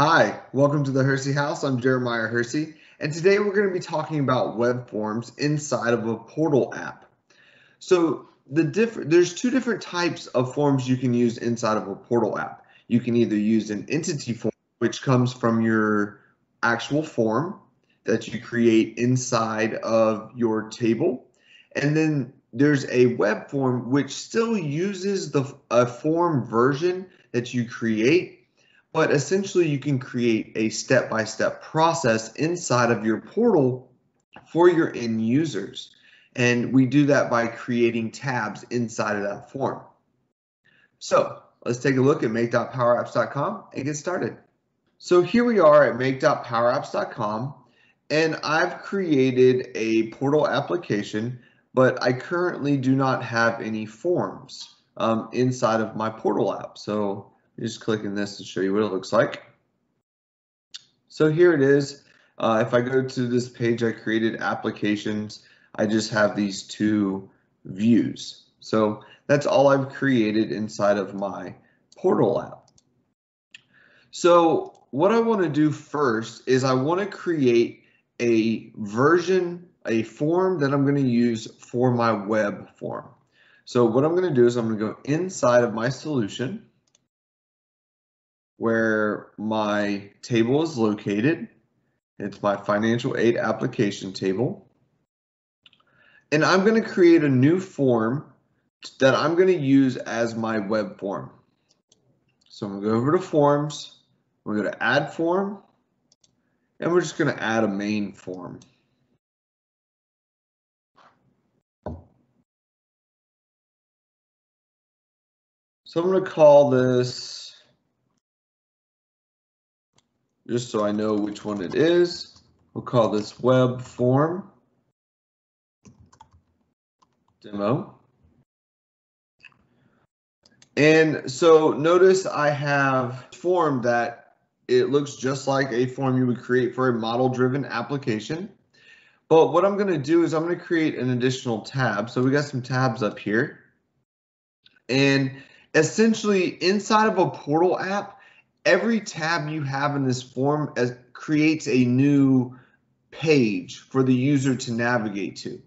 Hi, welcome to the Hersey House. I'm Jeremiah Hersey, and today we're going to be talking about web forms inside of a portal app. So the different there's two different types of forms you can use inside of a portal app. You can either use an entity form, which comes from your actual form that you create inside of your table, and then there's a web form which still uses the a form version that you create but essentially you can create a step-by-step process inside of your portal for your end users. And we do that by creating tabs inside of that form. So let's take a look at make.powerapps.com and get started. So here we are at make.powerapps.com and I've created a portal application, but I currently do not have any forms um, inside of my portal app. So just click clicking this to show you what it looks like. So here it is. Uh, if I go to this page I created applications, I just have these two views. So that's all I've created inside of my portal app. So what I want to do first is I want to create a version, a form that I'm going to use for my web form. So what I'm going to do is I'm going to go inside of my solution where my table is located. It's my financial aid application table. And I'm going to create a new form that I'm going to use as my web form. So I'm going to go over to forms. We're going to add form. And we're just going to add a main form. So I'm going to call this just so I know which one it is. We'll call this web form demo. And so notice I have form that it looks just like a form you would create for a model driven application. But what I'm going to do is I'm going to create an additional tab. So we got some tabs up here. And essentially inside of a portal app, every tab you have in this form as, creates a new page for the user to navigate to.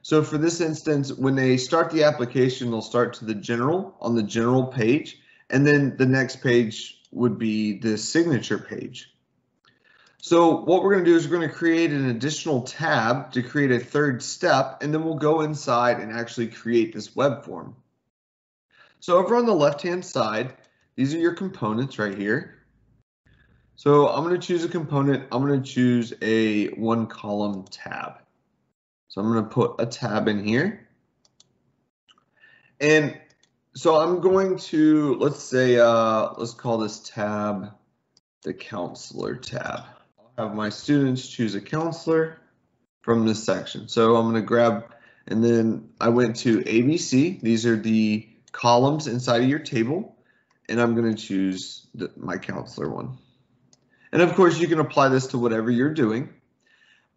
So for this instance, when they start the application, they'll start to the general on the general page, and then the next page would be the signature page. So what we're going to do is we're going to create an additional tab to create a third step, and then we'll go inside and actually create this web form. So over on the left-hand side, these are your components right here. So I'm going to choose a component. I'm going to choose a one column tab. So I'm going to put a tab in here. And so I'm going to, let's say, uh, let's call this tab the counselor tab. I'll have my students choose a counselor from this section. So I'm going to grab, and then I went to ABC. These are the columns inside of your table and I'm going to choose the, my counselor one. And of course, you can apply this to whatever you're doing.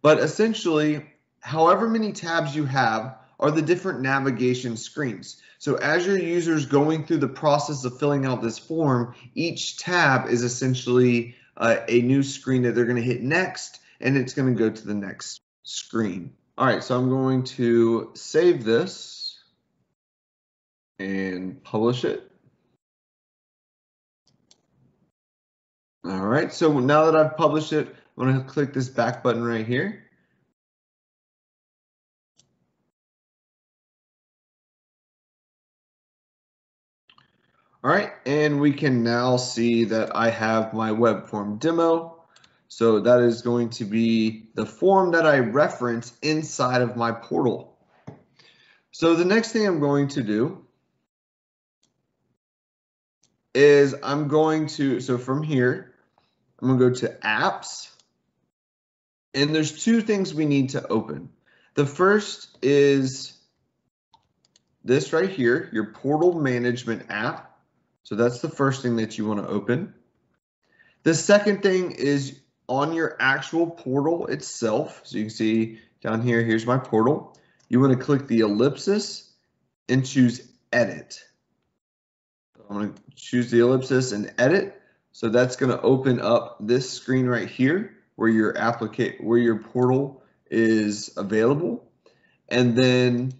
But essentially, however many tabs you have are the different navigation screens. So as your user is going through the process of filling out this form, each tab is essentially uh, a new screen that they're going to hit next, and it's going to go to the next screen. All right, so I'm going to save this and publish it. All right, so now that I've published it, I'm going to click this back button right here. All right, and we can now see that I have my web form demo. So that is going to be the form that I reference inside of my portal. So the next thing I'm going to do is I'm going to, so from here, I'm gonna go to apps. And there's two things we need to open. The first is this right here, your portal management app. So that's the first thing that you want to open. The second thing is on your actual portal itself. So you can see down here, here's my portal. You want to click the ellipsis and choose edit. I'm going to choose the ellipsis and edit. So that's going to open up this screen right here where your applicate where your portal is available. And then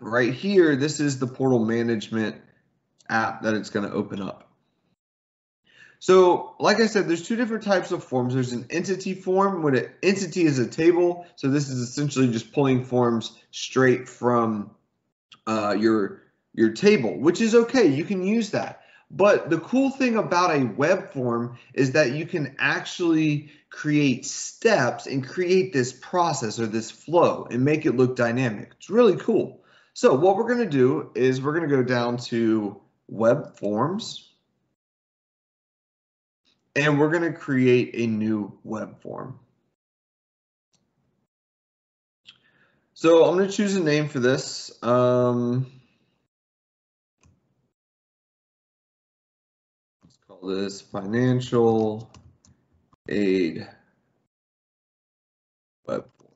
right here, this is the portal management app that it's going to open up. So like I said, there's two different types of forms. There's an entity form when an entity is a table. So this is essentially just pulling forms straight from uh, your, your table, which is okay. You can use that. But the cool thing about a web form is that you can actually create steps and create this process or this flow and make it look dynamic. It's really cool. So what we're going to do is we're going to go down to web forms and we're going to create a new web form. So I'm going to choose a name for this. Um, call this financial aid web form.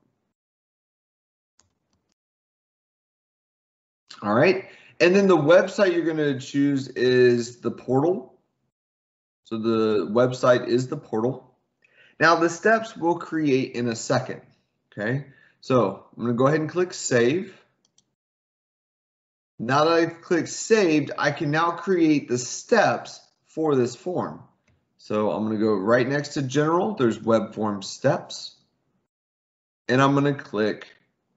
All right, and then the website you're going to choose is the portal. So the website is the portal. Now the steps we'll create in a second. Okay, so I'm going to go ahead and click save. Now that I've clicked saved, I can now create the steps for this form. So I'm going to go right next to general. There's web form steps. And I'm going to click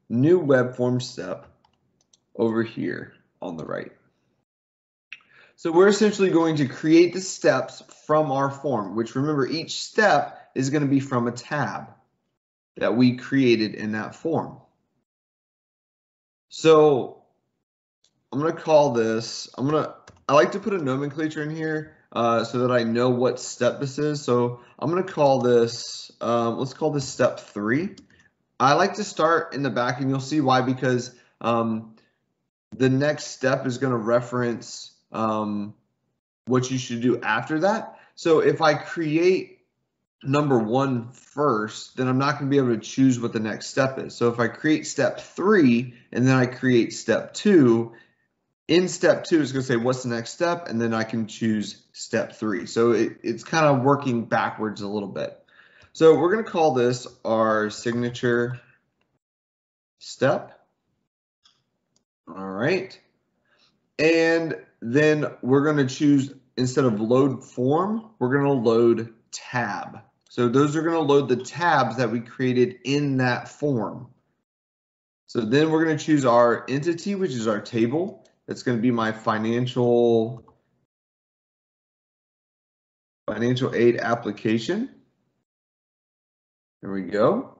new web form step over here on the right. So we're essentially going to create the steps from our form, which remember each step is going to be from a tab that we created in that form. So I'm going to call this, I'm going to, I like to put a nomenclature in here uh, so that I know what step this is. So I'm going to call this, um, let's call this step three. I like to start in the back and you'll see why because um, the next step is going to reference um, what you should do after that. So if I create number one first, then I'm not going to be able to choose what the next step is. So if I create step three and then I create step two, in step two, it's going to say, what's the next step? And then I can choose step three. So it, it's kind of working backwards a little bit. So we're going to call this our signature step. All right. And then we're going to choose, instead of load form, we're going to load tab. So those are going to load the tabs that we created in that form. So then we're going to choose our entity, which is our table. That's going to be my financial financial aid application. There we go.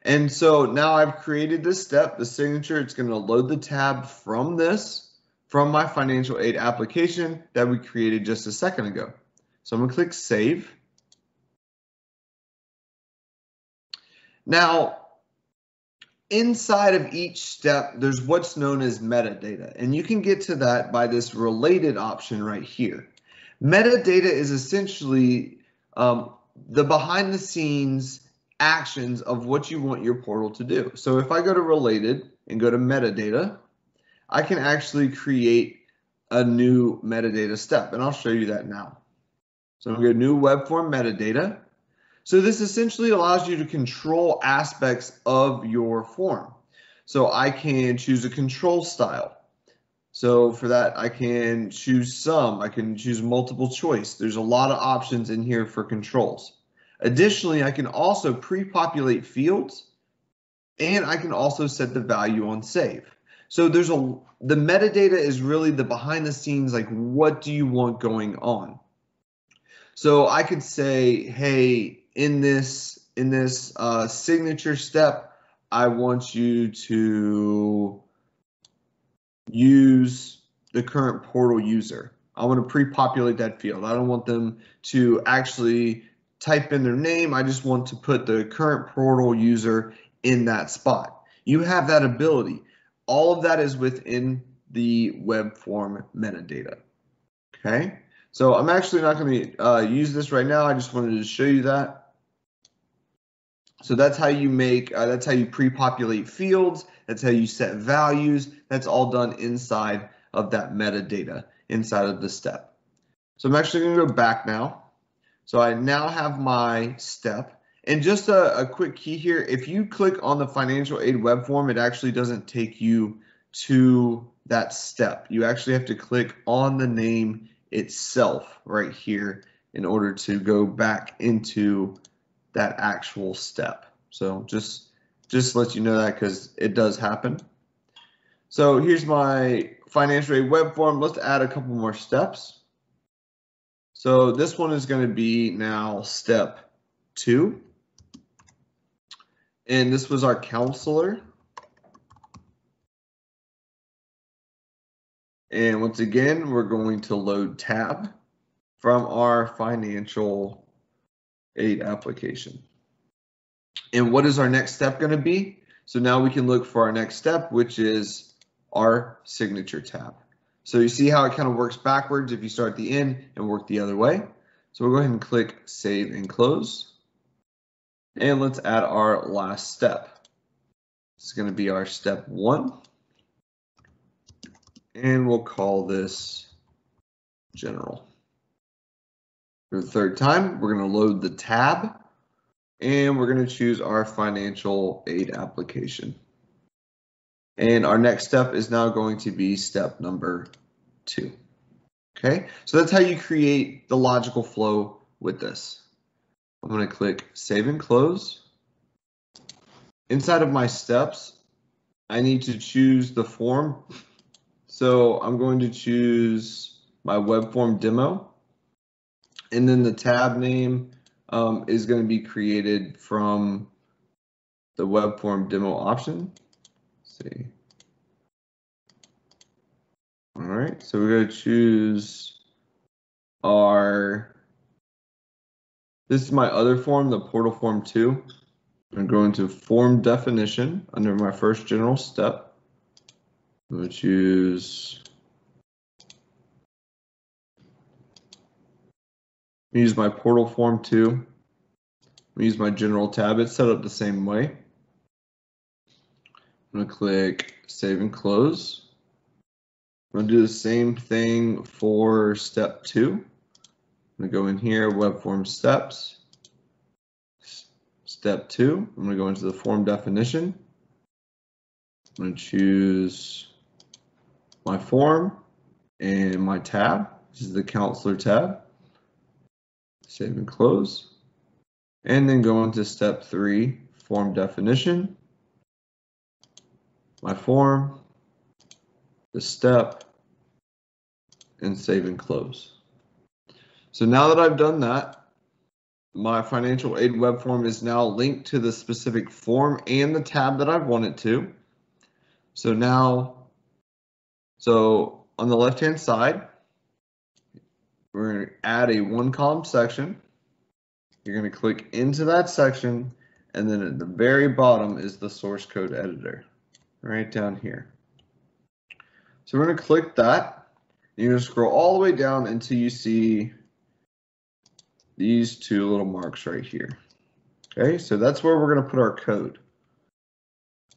And so now I've created this step, the signature. It's going to load the tab from this, from my financial aid application that we created just a second ago. So I'm going to click Save. Now, inside of each step, there's what's known as metadata, and you can get to that by this related option right here. Metadata is essentially um, the behind the scenes actions of what you want your portal to do. So if I go to related and go to metadata, I can actually create a new metadata step, and I'll show you that now. So I'm going to new web form metadata. So this essentially allows you to control aspects of your form. So I can choose a control style. So for that, I can choose some, I can choose multiple choice. There's a lot of options in here for controls. Additionally, I can also pre-populate fields and I can also set the value on save. So there's a, the metadata is really the behind the scenes, like what do you want going on? So I could say, hey, in this in this uh, signature step, I want you to use the current portal user. I want to pre-populate that field. I don't want them to actually type in their name. I just want to put the current portal user in that spot. You have that ability. All of that is within the web form metadata. Okay, so I'm actually not going to uh, use this right now. I just wanted to show you that. So that's how you make, uh, that's how you pre-populate fields. That's how you set values. That's all done inside of that metadata inside of the step. So I'm actually to go back now. So I now have my step. And just a, a, quick key here, if you click on the financial aid web form, it actually doesn't take you to that step. You actually have to click on the name itself right here in order to go back into that actual step. So just just let you know that because it does happen. So here's my financial aid web form. Let's add a couple more steps. So this one is going to be now step two. And this was our counselor. And once again, we're going to load tab from our financial aid application. And what is our next step going to be? So now we can look for our next step, which is our signature tab. So you see how it kind of works backwards if you start at the end and work the other way. So we'll go ahead and click save and close. And let's add our last step. This is going to be our step one. And we'll call this general. For the third time, we're going to load the tab and we're going to choose our financial aid application. And our next step is now going to be step number two. Okay, so that's how you create the logical flow with this. I'm going to click save and close. Inside of my steps, I need to choose the form. So I'm going to choose my web form demo. And then the tab name um, is going to be created from the web form demo option. Let's see. All right, so we're going to choose our, this is my other form, the portal form two. I'm going to form definition under my first general step. I'm going to choose use my portal form two. use my general tab. It's set up the same way. I'm to click save and close. I'm gonna do the same thing for step two. I'm gonna go in here, web form steps. Step two, I'm gonna go into the form definition. I'm gonna choose my form and my tab. This is the counselor tab. Save and close. And then go into step three, form definition. My form, the step, and save and close. So now that I've done that, my financial aid web form is now linked to the specific form and the tab that I want it to. So now, so on the left hand side, we're going to add a one column section. You're going to click into that section and then at the very bottom is the source code editor right down here. So we're going to click that. You're going to scroll all the way down until you see these two little marks right here. Okay, so that's where we're going to put our code.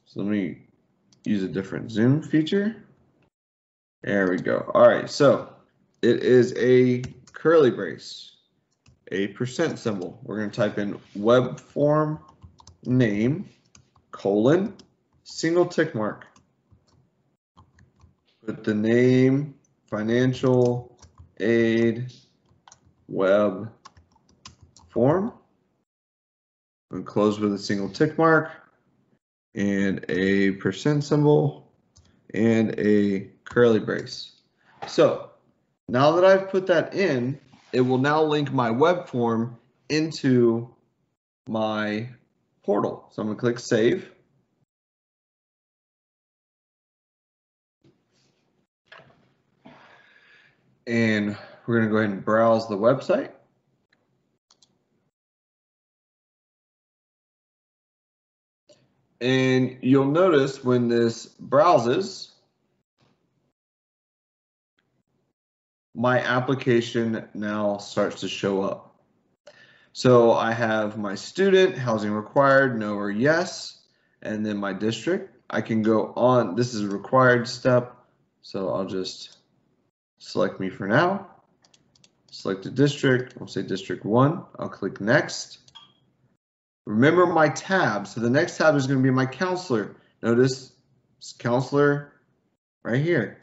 So let me use a different zoom feature. There we go. All right, so it is a curly brace, a percent symbol. We're going to type in web form name colon single tick mark. Put the name, financial aid, web form. And close with a single tick mark and a percent symbol and a curly brace. So now that I've put that in, it will now link my web form into my portal. So I'm gonna click save. and we're going to go ahead and browse the website. And you'll notice when this browses, my application now starts to show up. So I have my student, housing required, no or yes, and then my district. I can go on, this is a required step, so I'll just select me for now, select a district, I'll say district one, I'll click next. Remember my tab, so the next tab is going to be my counselor. Notice counselor right here.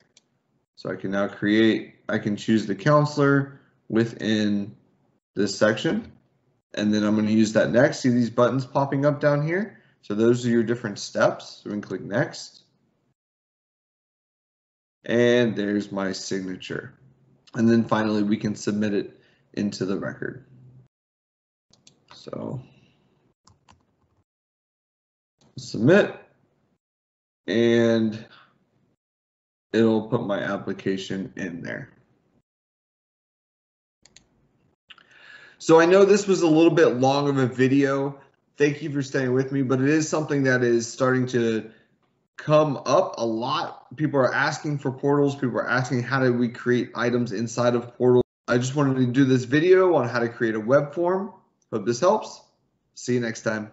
So I can now create, I can choose the counselor within this section. And then I'm going to use that next. See these buttons popping up down here? So those are your different steps. So we can click next. And there's my signature. And then finally, we can submit it into the record. So submit and it'll put my application in there. So I know this was a little bit long of a video. Thank you for staying with me, but it is something that is starting to come up a lot. People are asking for portals. People are asking how do we create items inside of portals. I just wanted to do this video on how to create a web form. Hope this helps. See you next time.